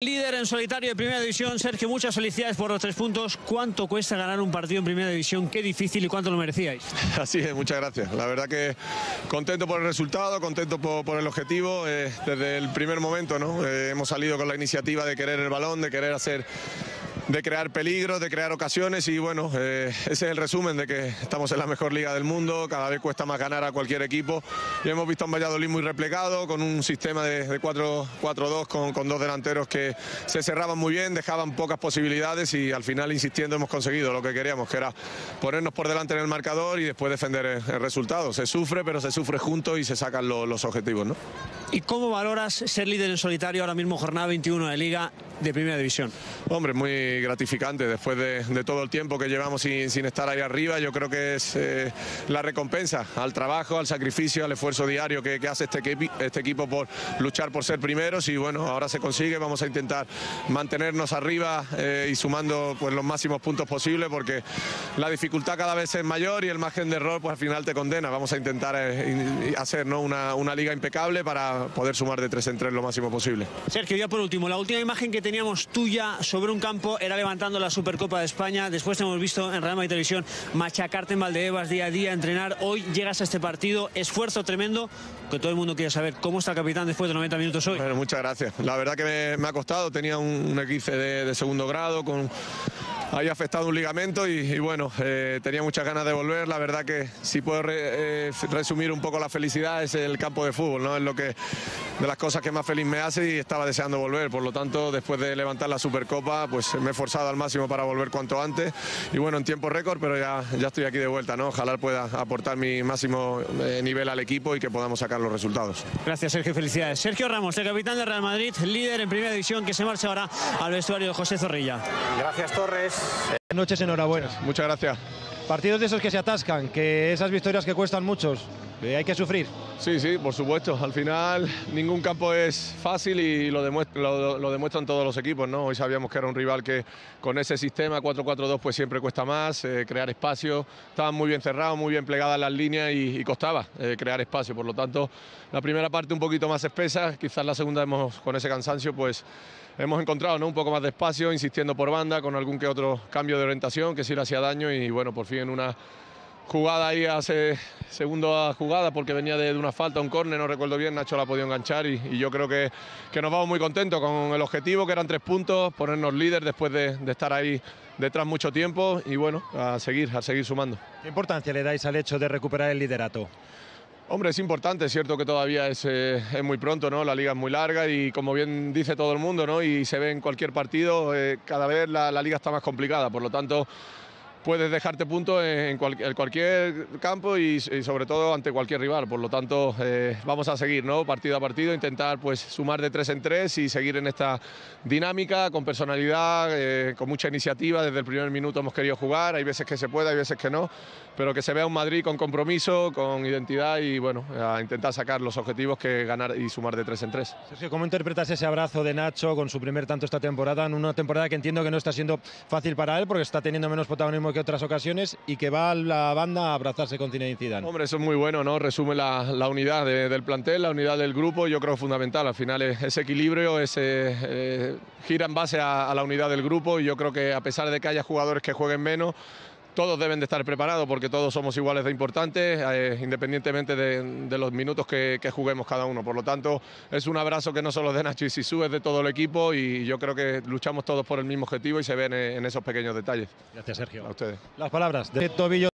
Líder en solitario de Primera División, Sergio, muchas felicidades por los tres puntos. ¿Cuánto cuesta ganar un partido en Primera División? Qué difícil y cuánto lo merecíais. Así es, muchas gracias. La verdad que contento por el resultado, contento por, el objetivo. Eh, desde el primer momento ¿no? Eh, hemos salido con la iniciativa de querer el balón, de querer hacer de crear peligros, de crear ocasiones y bueno, eh, ese es el resumen de que estamos en la mejor liga del mundo, cada vez cuesta más ganar a cualquier equipo y hemos visto a un Valladolid muy replegado, con un sistema de, 4-2 con, con, dos delanteros que se cerraban muy bien, dejaban pocas posibilidades y al final insistiendo hemos conseguido lo que queríamos, que era ponernos por delante en el marcador y después defender el, resultado. Se sufre, pero se sufre juntos y se sacan los objetivos. ¿no? ¿Y cómo valoras ser líder en solitario ahora mismo jornada 21 de liga de primera división? Hombre, muy gratificante después de, todo el tiempo que llevamos sin, estar ahí arriba. Yo creo que es eh, la recompensa al trabajo, al sacrificio, al esfuerzo diario que, hace este, este, equipo por luchar por ser primeros y bueno, ahora se consigue. Vamos a intentar mantenernos arriba eh, y sumando pues, los máximos puntos posibles porque la dificultad cada vez es mayor y el margen de error pues al final te condena. Vamos a intentar eh, hacer ¿no? una, una liga impecable para poder sumar de tres en tres lo máximo posible. Sergio, ya por último, la última imagen que teníamos tuya sobre un campo era levantando la Supercopa de España. Después te hemos visto en Real Madrid Televisión machacarte en Valdebebas día a día, entrenar. Hoy llegas a este partido, esfuerzo tremendo, que todo el mundo quiere saber cómo está el capitán después de 90 minutos hoy. Muchas gracias. La verdad que me, ha costado, tenía un, un de, de segundo grado con había afectado un ligamento y, bueno, eh, tenía muchas ganas de volver. La verdad que si puedo eh, resumir un poco la felicidad es el campo de fútbol, ¿no? Es lo que de las cosas que más feliz me hace y estaba deseando volver. Por lo tanto, después de levantar la Supercopa, pues me he forzado al máximo para volver cuanto antes y bueno, en tiempo récord, pero ya, ya estoy aquí de vuelta, ¿no? Ojalá pueda aportar mi máximo eh, nivel al equipo y que podamos sacar los resultados. Gracias, Sergio. Felicidades. Sergio Ramos, el capitán de Real Madrid, líder en primera división, que se marcha ahora al vestuario de José Zorrilla. Gracias, Torres. Buenas noches, enhorabuena. Muchas gracias. Partidos de esos que se atascan, que esas victorias que cuestan muchos, hay que sufrir. Sí, sí, por supuesto. Al final ningún campo es fácil y lo, lo, demuestran todos los equipos. ¿no? Hoy sabíamos que era un rival que con ese sistema 4-4-2 pues siempre cuesta más, eh, crear espacio. Estaban muy bien cerrados, muy bien plegadas las líneas y, costaba eh, crear espacio. Por lo tanto, la primera parte un poquito más espesa, quizás la segunda hemos, con ese cansancio pues hemos encontrado ¿no? un poco más de espacio, insistiendo por banda, con algún que otro cambio de orientación que sí le hacía daño y bueno, por fin en una jugada ahí hace segunda jugada porque venía de, una falta, un córner, no recuerdo bien, Nacho la ha podido enganchar y, yo creo que, que, nos vamos muy contentos con el objetivo que eran tres puntos, ponernos líder después de, de, estar ahí detrás mucho tiempo y bueno, a seguir, a seguir sumando. ¿Qué importancia le dais al hecho de recuperar el liderato? Hombre, es importante, es cierto que todavía es, eh, es, muy pronto, ¿no? La liga es muy larga y como bien dice todo el mundo, ¿no? Y se ve en cualquier partido, eh, cada vez la, la liga está más complicada, por lo tanto puedes dejarte puntos en, cualquier campo y, sobre todo ante cualquier rival. Por lo tanto, eh, vamos a seguir, ¿no? Partido a partido, intentar pues sumar de tres en tres y seguir en esta dinámica, con personalidad, eh, con mucha iniciativa. Desde el primer minuto hemos querido jugar, hay veces que se puede, hay veces que no, pero que se vea un Madrid con compromiso, con identidad y bueno, a intentar sacar los objetivos que ganar y sumar de tres en tres. Sergio, ¿cómo interpretas ese abrazo de Nacho con su primer tanto esta temporada, en una temporada que entiendo que no está siendo fácil para él porque está teniendo menos protagonismo que otras ocasiones y que va la banda a abrazarse con Zinedine Zidane. Hombre, eso es muy bueno, ¿no? Resume la, unidad del plantel, la unidad del grupo, yo creo fundamental. Al final ese equilibrio, ese eh, gira en base a la unidad del grupo y yo creo que a pesar de que haya jugadores que jueguen menos, todos deben de estar preparados porque todos somos iguales de importantes, eh, independientemente de, los minutos que, juguemos cada uno. Por lo tanto, es un abrazo que no solo de Nacho y Sisu, es de todo el equipo y yo creo que luchamos todos por el mismo objetivo y se ven en esos pequeños detalles. Gracias, Sergio. A ustedes. Las palabras de Tobillo.